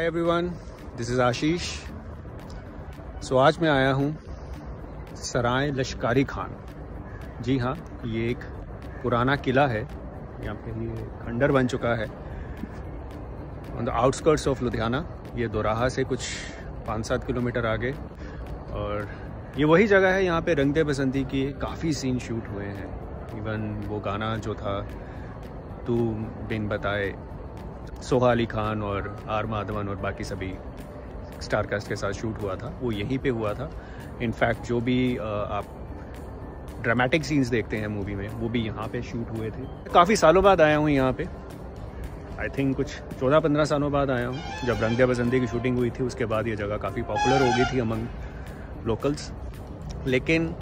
Hi everyone this is Ashish so आज मैं आया हूँ सराय लश्कारी खान। जी हाँ ये एक पुराना किला है। यहाँ पे ये खंडर बन चुका है। On the outskirts of Ludhiana ये दोराहा से कुछ पाँच सात किलोमीटर आगे। और ये वही जगह है यहाँ पे रंग दे बसंती की काफ़ी सीन शूट हुए हैं। इवन वो गाना जो था, तू बिन बताए सोहा अली खान और आर माधवन और बाकी सभी स्टार कास्ट के साथ शूट हुआ था। वो यहीं पे हुआ था। इनफैक्ट जो भी आप ड्रामेटिक सीन्स देखते हैं मूवी में, वो भी यहाँ पे शूट हुए थे। काफ़ी सालों बाद आया हूँ यहाँ पे। आई थिंक कुछ चौदह पंद्रह सालों बाद आया हूँ। जब रंग बसंती की शूटिंग हुई थी, उसके बाद ये जगह काफ़ी पॉपुलर हो गई थी अमंग लोकल्स लेकिन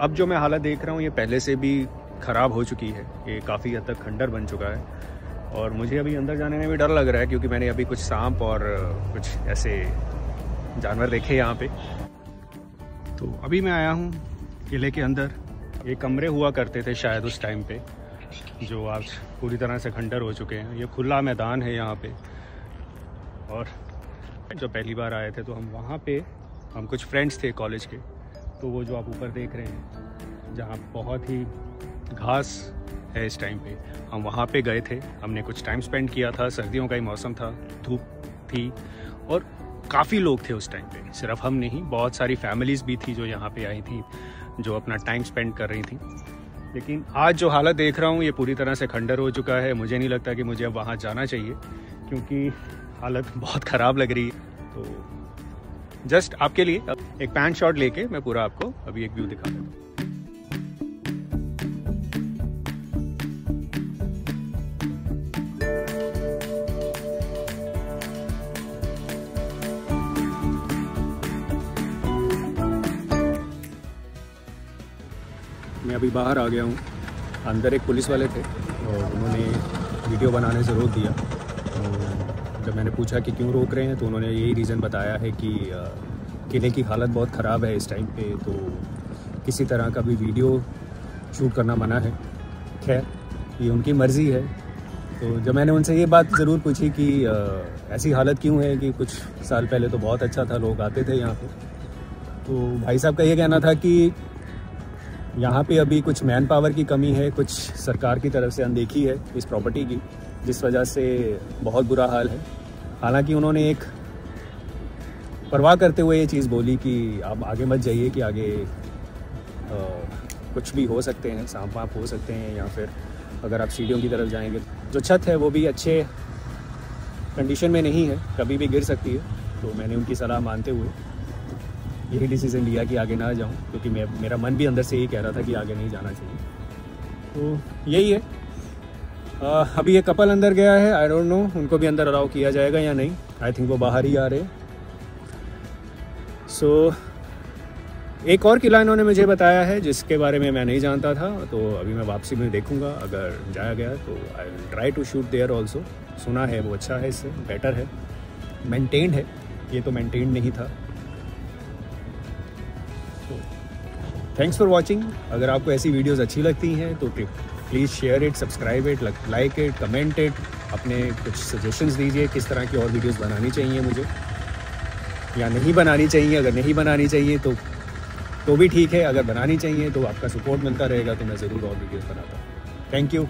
अब जो मैं हालत देख रहा हूँ, ये पहले से भी ख़राब हो चुकी है। ये काफ़ी हद तक खंडर बन चुका है। और मुझे अभी अंदर जाने में भी डर लग रहा है क्योंकि मैंने अभी कुछ सांप और कुछ ऐसे जानवर देखे यहाँ पे। तो अभी मैं आया हूँ किले के अंदर। ये कमरे हुआ करते थे शायद उस टाइम पे, जो आज पूरी तरह से खंडर हो चुके हैं। ये खुला मैदान है यहाँ पे। और जब पहली बार आए थे तो हम वहाँ पे, हम कुछ फ्रेंड्स थे कॉलेज के। तो वो जो आप ऊपर देख रहे हैं, जहाँ बहुत ही घास है इस टाइम पे। हम वहाँ पे गए थे। हमने कुछ टाइम स्पेंड किया था। सर्दियों का ही मौसम था। धूप थी। और काफ़ी लोग थे उस टाइम पे। सिर्फ़ हम नहीं, बहुत सारी फैमिलीज़ भी थी जो यहाँ पे आई थी, जो अपना टाइम स्पेंड कर रही थी। लेकिन आज जो हालत देख रहा हूँ, ये पूरी तरह से खंडर हो चुका है। मुझे नहीं लगता कि मुझे अब वहाँ जाना चाहिए, क्योंकि हालत बहुत ख़राब लग रही है। तो जस्ट आपके लिए अब एक पैंट शॉट लेके मैं पूरा आपको अभी एक व्यू दिखा दूँ मैं अभी बाहर आ गया हूँ। अंदर एक पुलिस वाले थे और उन्होंने वीडियो बनाने से रोक दिया। तो जब मैंने पूछा कि क्यों रोक रहे हैं तो उन्होंने यही रीज़न बताया है कि किले की हालत बहुत ख़राब है इस टाइम पे तो किसी तरह का भी वीडियो शूट करना मना है। खैर, ये उनकी मर्ज़ी है। तो जब मैंने उनसे ये बात ज़रूर पूछी कि ऐसी हालत क्यों है कि कुछ साल पहले तो बहुत अच्छा था, लोग आते थे यहाँ पर तो भाई साहब का ये कहना था कि यहाँ पे अभी कुछ मैन पावर की कमी है कुछ सरकार की तरफ़ से अनदेखी है इस प्रॉपर्टी की जिस वजह से बहुत बुरा हाल है। हालाँकि उन्होंने एक परवाह करते हुए ये चीज़ बोली कि आप आगे मत जाइए कि आगे आ, कुछ भी हो सकते हैं सांप वाप हो सकते हैं या फिर अगर आप सीढ़ियों की तरफ़ जाएँगे जो छत है वो भी अच्छे कंडीशन में नहीं है कभी भी गिर सकती है तो मैंने उनकी सलाह मानते हुए यही डिसीज़न लिया कि आगे ना जाऊँ क्योंकि मैं मेरा मन भी अंदर से यही कह रहा था कि आगे नहीं जाना चाहिए। तो यही है। आ, अभी ये कपल अंदर गया है आई डोंट नो उनको भी अंदर अलाउ किया जाएगा या नहीं। आई थिंक वो बाहर ही आ रहे सो so, एक और किला इन्होंने मुझे बताया है जिसके बारे में मैं नहीं जानता था तो अभी मैं वापसी में देखूँगा अगर जाया गया तो I try to shoot there also सुना है वो अच्छा है इससे बेटर है। मेंटेन्ड है ये तो मेंटेन्ड नहीं था। थैंक्स फॉर वॉचिंग अगर आपको ऐसी वीडियोज़ अच्छी लगती हैं तो please share it subscribe it like it comment it अपने कुछ सजेशंस दीजिए किस तरह की और वीडियोस बनानी चाहिए मुझे। या नहीं बनानी चाहिए, अगर नहीं बनानी चाहिए तो तो भी ठीक है। अगर बनानी चाहिए तो आपका सपोर्ट मिलता रहेगा तो मैं ज़रूर और वीडियोस बनाता हूँ। Thank you